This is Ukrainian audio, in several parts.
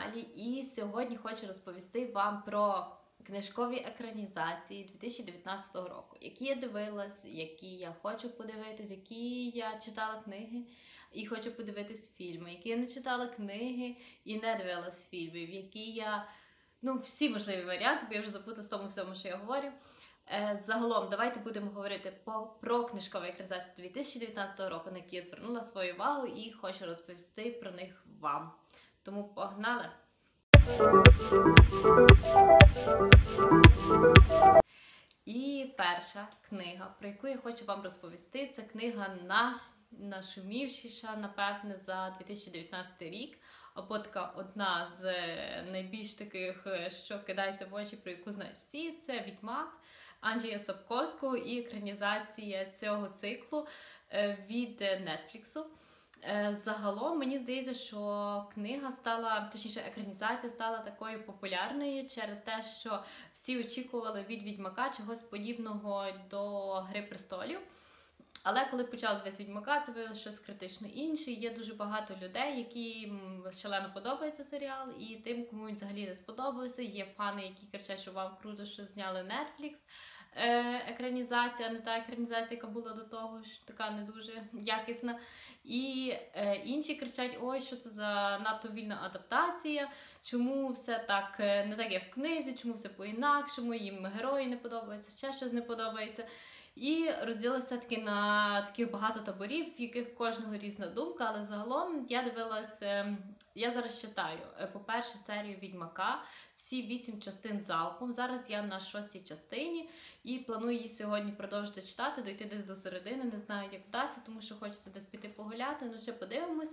каналі, і сьогодні хочу розповісти вам про книжкові екранізації 2019 року, які я дивилась, які я хочу подивитись, які я читала книги і хочу подивитись фільми, які я не читала книги і не дивилась фільмів, які я. Ну, всі можливі варіанти, бо я вже запутала в тому всьому, що я говорю. Е, Загалом, давайте будемо говорити про книжкові екранізації 2019 року, на які я звернула свою увагу і хочу розповісти про них вам. Тому погнали! І перша книга, про яку я хочу вам розповісти, це книга наш, нашумівшіша, напевне, за 2019 рік. Або така одна з найбільш таких, що кидається в очі, про яку знають всі, це Відьмак Анджія Сапковського і екранізація цього циклу від Нетфліксу. Загалом мені здається, що книга стала, точніше, екранізація стала такою популярною через те, що всі очікували від відьмака чогось подібного до Гри престолів. Але коли почали дивитися відьмака, це виявилося щось критично інше. Є дуже багато людей, які шалено подобається серіал, і тим, кому він взагалі не сподобався. Є фани, які кричать, що вам круто, що зняли Netflix. Екранізація, не та екранізація, яка була до того, що така не дуже якісна. І е, інші кричать: ой, що це за надто вільна адаптація, чому все так не так, як в книзі, чому все по-інакшому, їм герої не подобаються, ще щось не подобається. І розділилися все-таки на таких багато таборів, в яких кожного різна думка. Але загалом я дивилася, я зараз читаю, по-перше, серію Відьмака, всі вісім частин залпом. Зараз я на шостій частині і планую її сьогодні продовжити читати, дойти десь до середини. Не знаю, як вдасться, тому що хочеться десь піти погуляти, ну ще подивимось.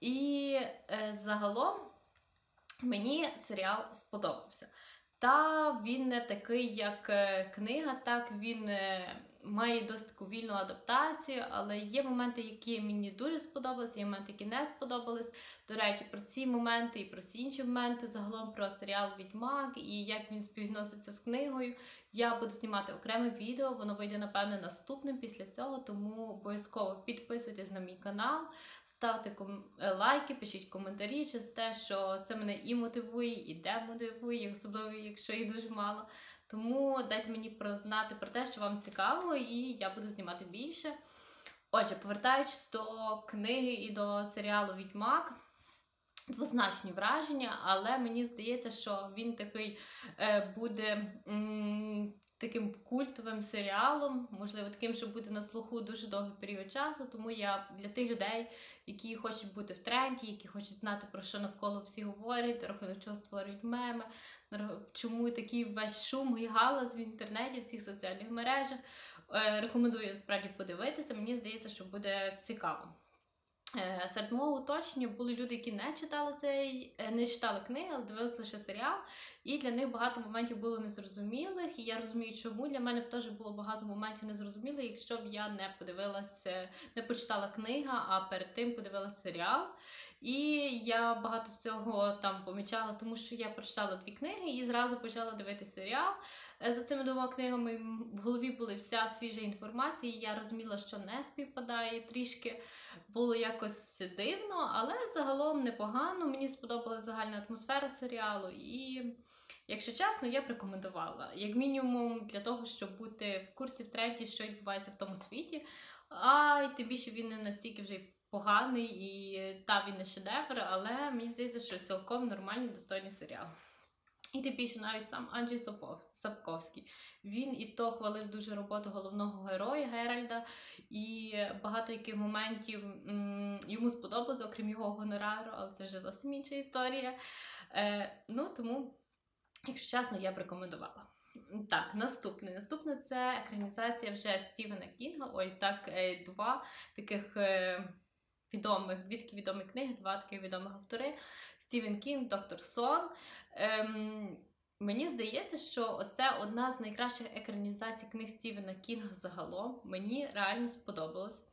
І е, загалом мені серіал сподобався. Та він не такий, як книга, так він має досить таку вільну адаптацію, але є моменти, які мені дуже сподобались, є моменти, які не сподобались. До речі, про ці моменти і про всі інші моменти, загалом про серіал Відьмак і як він співвідноситься з книгою. Я буду знімати окреме відео, воно вийде, напевне, наступним після цього, тому обов'язково підписуйтесь на мій канал, ставте ком... лайки, пишіть коментарі через те, що це мене і мотивує, і демотивує, особливо, якщо їх дуже мало. Тому дайте мені прознати про те, що вам цікаво, і я буду знімати більше. Отже, повертаючись до книги і до серіалу Відьмак. Двозначні враження, але мені здається, що він такий е, буде м, таким культовим серіалом, можливо, таким, що буде на слуху дуже довгий період часу. Тому я для тих людей, які хочуть бути в тренді, які хочуть знати, про що навколо всі говорять, рахунок чого створюють меми, чому такий весь шум і галас в інтернеті, всіх соціальних мережах. Е, рекомендую справді подивитися. Мені здається, що буде цікаво. Е, серед мого уточнення були люди, які не читали цей, е, не читали книги, але дивилися лише серіал. І для них багато моментів було незрозумілих. І я розумію, чому для мене б теж було багато моментів незрозумілих, якщо б я не подивилася, не почитала книга, а перед тим подивилася серіал. І я багато всього там помічала, тому що я прочитала дві книги і зразу почала дивитися серіал. Е, за цими двома книгами в голові була вся свіжа інформація. і Я розуміла, що не співпадає трішки. Було якось дивно, але загалом непогано. Мені сподобалася загальна атмосфера серіалу, і, якщо чесно, я б рекомендувала. Як мінімум, для того, щоб бути в курсі в третій, що відбувається в тому світі. А й тим більше він не настільки вже поганий і та він не шедевр, але мені здається, що цілком нормальний достойний серіал. І тим більше навіть сам Анджій Сапковський. Він і то хвалив дуже роботу головного героя Геральда, і багато яких моментів м йому сподобалось, окрім його гонорару, але це вже зовсім інша історія. Е, Ну тому, якщо чесно, я б рекомендувала. Так, наступне. Наступне це екранізація вже Стівена Кінга. Ой, так, е, два таких. Е, Відомих, дві такі відомі книги, два таких відомих автори: Стівен Кінг, Доктор Сон. Ем, Мені здається, що це одна з найкращих екранізацій книг Стівена Кінга загалом. Мені реально сподобалось.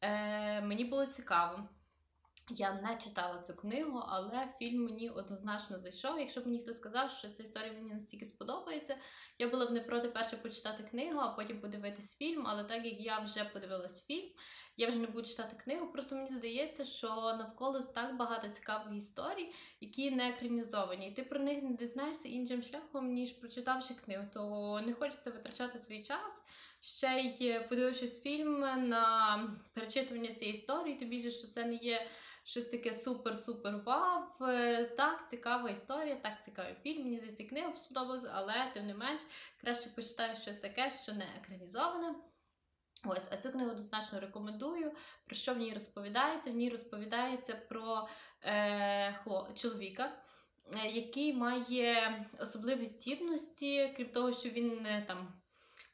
Е, Мені було цікаво. Я не читала цю книгу, але фільм мені однозначно зайшов. Якщо б мені хтось сказав, що ця історія мені настільки сподобається, я була б не проти перше почитати книгу, а потім подивитись фільм. Але так як я вже подивилась фільм, я вже не буду читати книгу. Просто мені здається, що навколо так багато цікавих історій, які не екранізовані. І ти про них не дізнаєшся іншим шляхом, ніж прочитавши книгу. То не хочеться витрачати свій час. Ще й подивившись фільм на перечитування цієї історії, тобі більше, що це не є щось таке супер-супер вау. Е, так, цікава історія, так цікавий фільм. Мені здається, книга сподобалась, але тим не менш краще почитаю щось таке, що не екранізоване. Ось, а цю книгу однозначно рекомендую. Про що в ній розповідається? В ній розповідається про е, хло, чоловіка, е, який має особливі здібності, крім того, що він е, там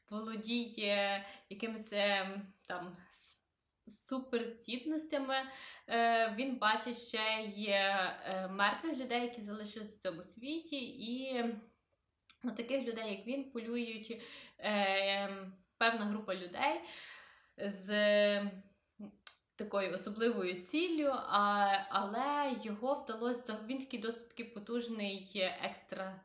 володіє якимось там суперздібностями. Е, він бачить ще є е, мертвих людей, які залишилися в цьому світі, і на таких людей, як він, полюють е, певна група людей з такою особливою ціллю, але його вдалося він такий досить потужний екстра.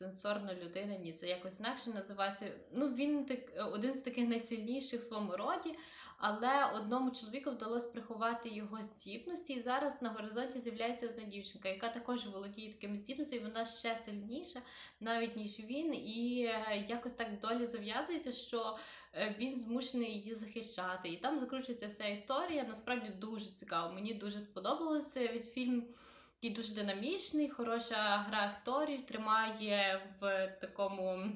Сенсорна людина, ні, це якось інакше називається. Ну, він так, один з таких найсильніших в своєму роді, але одному чоловіку вдалося приховати його здібності. І зараз на горизонті з'являється одна дівчинка, яка також володіє такими здібностями, вона ще сильніша, навіть ніж він. І е, якось так доля зав'язується, що е, він змушений її захищати. І там закручується вся історія. Насправді дуже цікаво. Мені дуже сподобалося від фільму. Який дуже динамічний, хороша гра акторів тримає в такому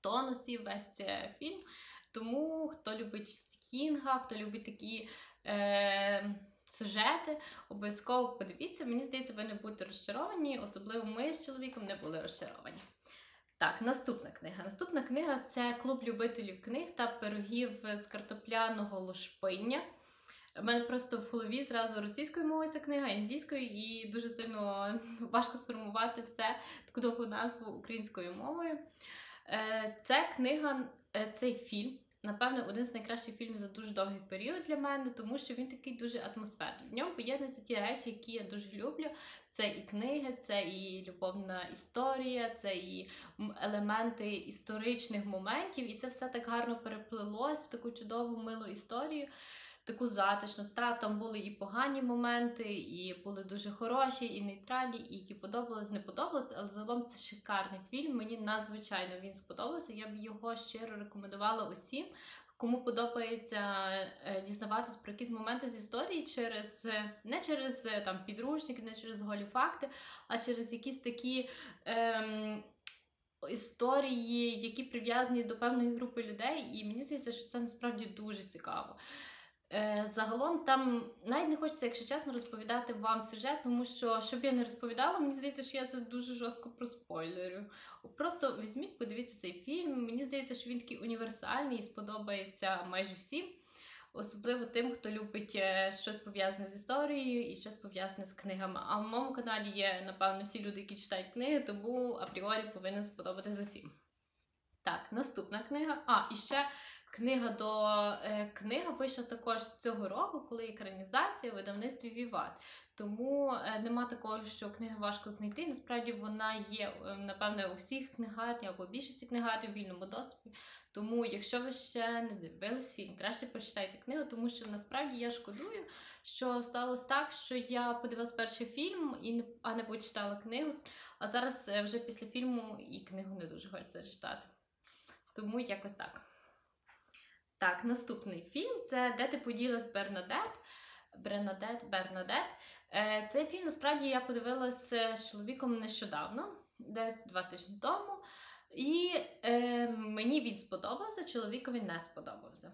тонусі весь е, фільм. Тому хто любить Кінга, хто любить такі е, сюжети, обов'язково подивіться. Мені здається, ви не будете розчаровані, особливо ми з чоловіком не були розчаровані. Так, наступна книга. Наступна книга це клуб любителів книг та пирогів з картопляного лошпиння. У мене просто в голові зразу російською мовою ця книга, англійською, і дуже сильно важко сформувати все таку довгу назву українською мовою. Е, це книга, е, цей фільм напевно, один з найкращих фільмів за дуже довгий період для мене, тому що він такий дуже атмосферний. В ньому поєднуються ті речі, які я дуже люблю. Це і книги, це і любовна історія, це і елементи історичних моментів, і це все так гарно переплилось в таку чудову милу історію таку затишну. Та там були і погані моменти, і були дуже хороші, і нейтральні, і які подобались, не подобались. Але загалом це шикарний фільм. Мені надзвичайно він сподобався. Я б його щиро рекомендувала усім. Кому подобається е, дізнаватись про якісь моменти з історії через не через е, там підручники, не через голі факти, а через якісь такі ем, історії, які прив'язані до певної групи людей. І мені здається, що це насправді дуже цікаво. Е, загалом там навіть не хочеться, якщо чесно, розповідати вам сюжет, тому що, щоб я не розповідала, мені здається, що я це дуже жорстко проспойлерю. Просто візьміть, подивіться цей фільм. Мені здається, що він такий універсальний і сподобається майже всім. Особливо тим, хто любить е, щось пов'язане з історією і щось пов'язане з книгами. А в моєму каналі є, напевно, всі люди, які читають книги, тому апріорі повинен сподобатись усім. Так, наступна книга. А, і ще Книга до е, книга вийшла також цього року, коли екранізація в видавництві Віват. Тому е, нема такого, що книги важко знайти. Насправді вона є, е, напевне, у всіх книгарні або більшості книгарні в вільному доступі. Тому, якщо ви ще не дивились фільм, краще прочитайте книгу, тому що насправді я шкодую, що сталося так, що я подивилась перший фільм і а не почитала книгу. А зараз вже після фільму і книгу не дуже хочеться читати. Тому якось так. Так, наступний фільм це Де ти поділась Бернадет. Бернадет, Бернадет. Е, цей фільм насправді я подивилася з чоловіком нещодавно, десь два тижні тому. І е, мені він сподобався, чоловікові не сподобався.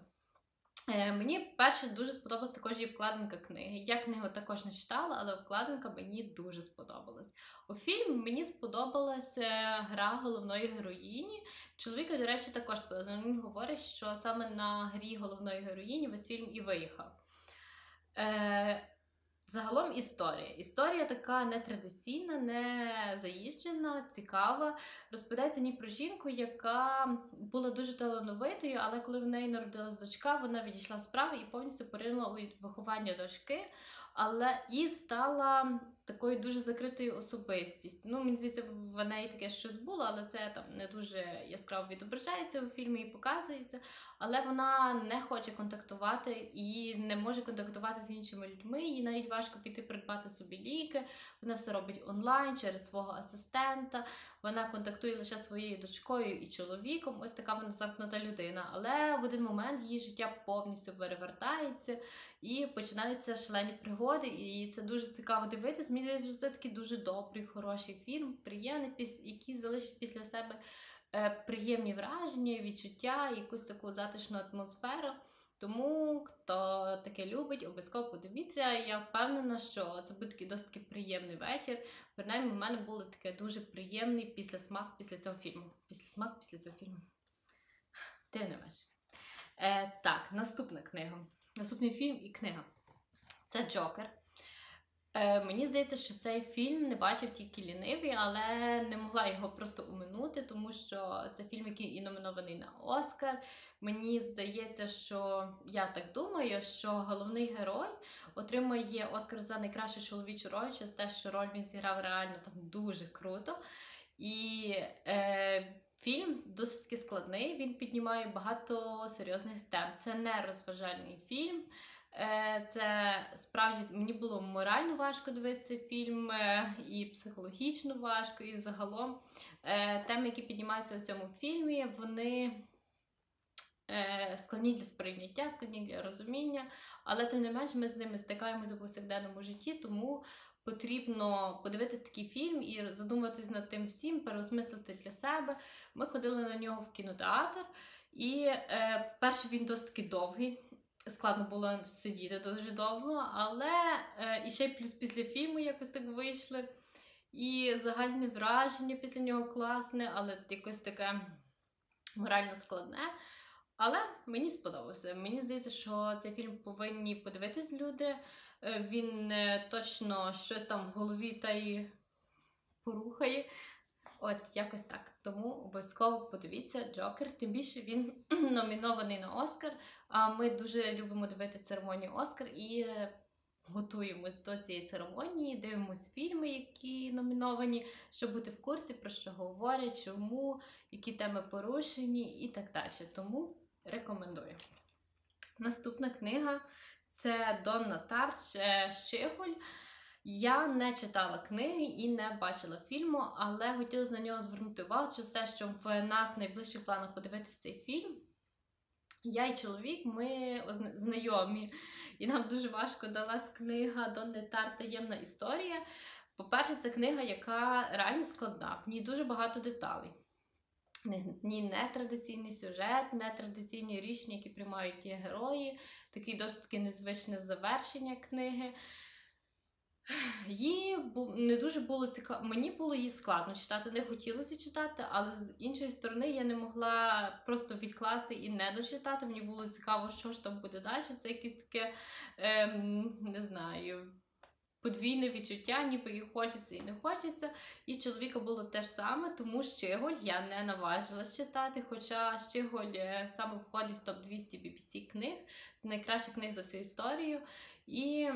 Е, мені перше дуже сподобалась також її вкладинка книги. Я книгу також не читала, але вкладинка мені дуже сподобалась. У фільмі мені сподобалася гра головної героїні. Чоловіка, до речі, також сподобалося. Він говорить, що саме на грі головної героїні весь фільм і виїхав. Е, Загалом історія. Історія така нетрадиційна, не заїжджена, цікава. Розповідається ні про жінку, яка була дуже талановитою, але коли в неї народилась дочка, вона відійшла справи і повністю поринула у виховання дочки, але і стала такою дуже закритою особистістю. Ну, мені здається, в неї таке щось було, але це там не дуже яскраво відображається у фільмі і показується. Але вона не хоче контактувати і не може контактувати з іншими людьми. Їй навіть важко піти придбати собі ліки. Вона все робить онлайн через свого асистента. Вона контактує лише своєю дочкою і чоловіком. Ось така вона замкнута людина. Але в один момент її життя повністю перевертається і починаються шалені пригоди. І це дуже цікаво дивитися. Мені здається, це такий дуже добрий, хороший фільм, приємний, який залишить після себе е, приємні враження, відчуття, якусь таку затишну атмосферу. Тому хто таке любить, обов'язково подивіться. Я впевнена, що це буде такий досить таки приємний вечір. Принаймні, в мене було таке дуже приємний після смак після цього фільму. Після смак після цього фільму. Дивний вечір. Е, Так, наступна книга. Наступний фільм і книга. Це Джокер. Е, Мені здається, що цей фільм не бачив тільки лінивий, але не могла його просто уминути, тому що це фільм, який і номінований на Оскар. Мені здається, що я так думаю, що головний герой отримує Оскар за найкращу чоловічу роль через те, що роль він зіграв реально там дуже круто. І е, фільм досить складний. Він піднімає багато серйозних тем. Це не розважальний фільм. Е, це справді мені було морально важко дивитися фільм, е, і психологічно важко, і загалом е, теми, які піднімаються у цьому фільмі, вони складні для сприйняття, складні для розуміння, але тим не менш ми з ними стикаємося у повсякденному житті, тому потрібно подивитись такий фільм і задуматись над тим всім, переосмислити для себе. Ми ходили на нього в кінотеатр, і перший він досить довгий складно було сидіти дуже довго, але е, і ще плюс після фільму якось так вийшли. І загальне враження після нього класне, але якось таке морально складне. Але мені сподобався. Мені здається, що цей фільм повинні подивитись люди. Е, він е, точно щось там в голові та й порухає. От якось так. Тому обов'язково подивіться Джокер. Тим більше він номінований на Оскар. А ми дуже любимо дивитися церемонію Оскар і е, готуємось до цієї церемонії, дивимось фільми, які номіновані, щоб бути в курсі, про що говорять, чому, які теми порушені і так далі. Тому рекомендую. Наступна книга це Донна Тарч е, Щиголь. Я не читала книги і не бачила фільму, але хотіла на нього звернути увагу через те, що в нас в найближчих планах подивитися цей фільм. Я і чоловік, ми знайомі, і нам дуже важко далась книга Донне Тар таємна історія. По-перше, це книга, яка реально складна, в ній дуже багато деталей. Ні, не традиційний сюжет, не традиційні рішення, які приймають ті герої, такий досить таки незвичне завершення книги. Її не дуже було цікаво. Мені було її складно читати, не хотілося читати, але з іншої сторони я не могла просто відкласти і не дочитати. Мені було цікаво, що ж там буде далі. Це якесь таке, ем, не знаю, подвійне відчуття, ніби і хочеться і не хочеться. І чоловіка було те ж саме, тому Щиголь я не наважилась читати. Хоча Щиголь е, саме входить в топ-200 BBC книг, найкраща книг за всю історію. І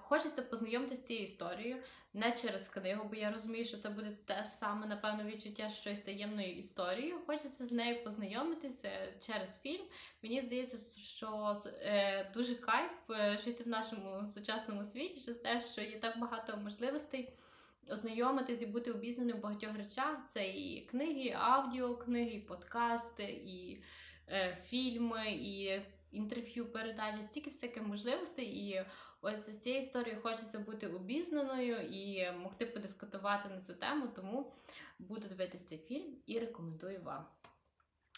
хочеться познайомитися з цією історією не через книгу, бо я розумію, що це буде те ж саме, напевно, відчуття щось таємною історією. Хочеться з нею познайомитися через фільм. Мені здається, що е, дуже кайф е, жити в нашому сучасному світі, через те, що є так багато можливостей. Ознайомитись і бути обізнаним в багатьох речах. Це і книги, і аудіокниги, і подкасти, і е, фільми, і інтерв'ю, передачі, стільки всяких можливостей. І ось з цією історією хочеться бути обізнаною і могти подискутувати на цю тему, тому буду дивитися цей фільм і рекомендую вам.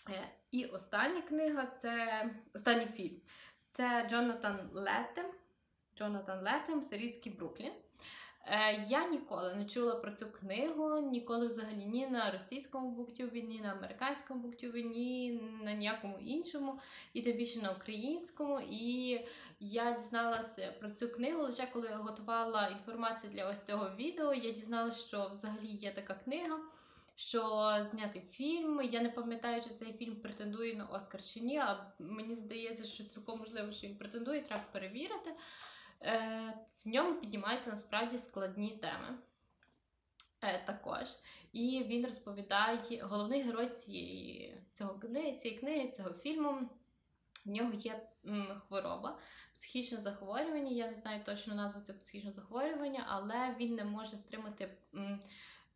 Е, і остання книга це останній фільм. Це Джонатан Леттем. Джонатан Леттем, Сирійський Бруклін. Е, я ніколи не чула про цю книгу, ніколи взагалі ні на російському буктюбі, ні на американському буктюбі, ні на ніякому іншому, і тим більше на українському. І я дізналася про цю книгу лише коли я готувала інформацію для ось цього відео. Я дізналася, що взагалі є така книга. Що зняти фільм. Я не пам'ятаю, чи цей фільм претендує на Оскар чи ні, а мені здається, що цілком можливо, що він претендує, треба перевірити. В ньому піднімаються насправді складні теми. Е, Також. І він розповідає, головний герой цієї, цього книги, цієї книги, цього фільму. В нього є хвороба, психічне захворювання. Я не знаю точно назву цього психічного захворювання, але він не може стримати.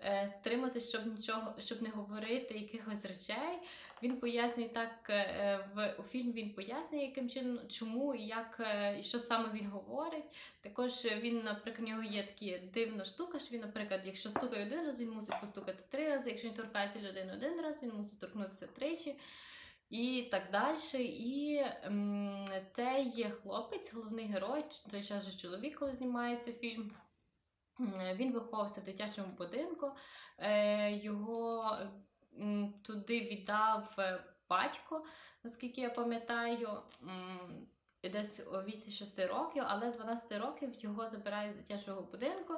Е, Стримати, щоб нічого, щоб не говорити якихось речей. Він пояснює так е, в у фільмі. Він пояснює, яким чином, чому і як е, і що саме він говорить. Також він, наприклад, у нього є така дивна штука, що він, наприклад, якщо стукає один раз, він мусить постукати три рази. Якщо він торкається людини один раз, він мусить торкнутися тричі. І так далі. І м, цей хлопець, головний герой, той час же чоловік, коли знімається фільм. Він виховався в дитячому будинку, Е, його туди віддав е, батько, наскільки я пам'ятаю, десь у віці 6 років, але 12 років його забирають з дитячого будинку.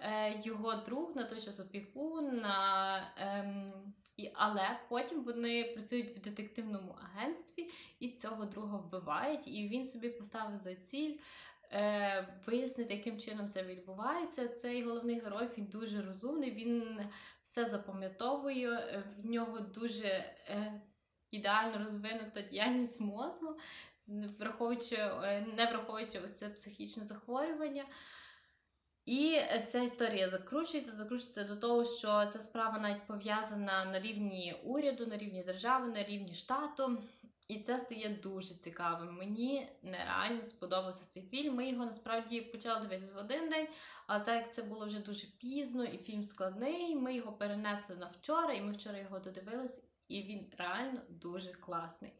Е, Його друг на той час опікун, ем, але потім вони працюють в детективному агентстві і цього друга вбивають, і він собі поставив за ціль. Е, вияснити, яким чином це відбувається. Цей головний герой він дуже розумний, він все запам'ятовує, е, в нього дуже е, ідеально розвинута діяльність мозку, враховуючи, не враховуючи це психічне захворювання. І вся історія закручується, закручується до того, що ця справа навіть пов'язана на рівні уряду, на рівні держави, на рівні штату. І це стає дуже цікавим. Мені нереально сподобався цей фільм. Ми його насправді почали дивитися в один день, але так як це було вже дуже пізно, і фільм складний, ми його перенесли на вчора, і ми вчора його додивилися, і він реально дуже класний.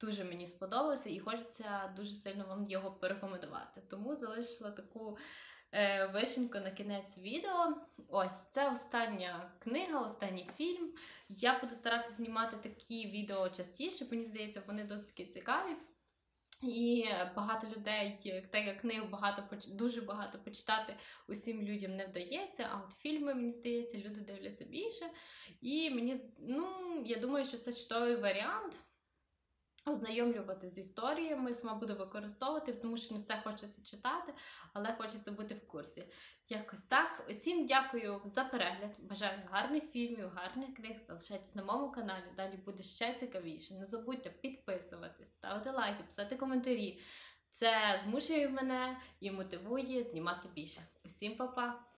Дуже мені сподобався і хочеться дуже сильно вам його порекомендувати. Тому залишила таку вишеньку на кінець відео. Ось це остання книга, останній фільм. Я буду старатися знімати такі відео частіше, мені здається, вони досить таки цікаві. І багато людей, так як книг багато дуже багато почитати усім людям не вдається. А от фільми, мені здається, люди дивляться більше. І мені ну, я думаю, що це чудовий варіант. Ознайомлювати з історіями, сама буду використовувати, тому що не все хочеться читати, але хочеться бути в курсі. Якось так. Усім дякую за перегляд. Бажаю гарних фільмів, гарних книг. Залишайтесь на моєму каналі. Далі буде ще цікавіше. Не забудьте підписуватись, ставити лайки, писати коментарі. Це змушує мене і мотивує знімати більше. Усім па-па!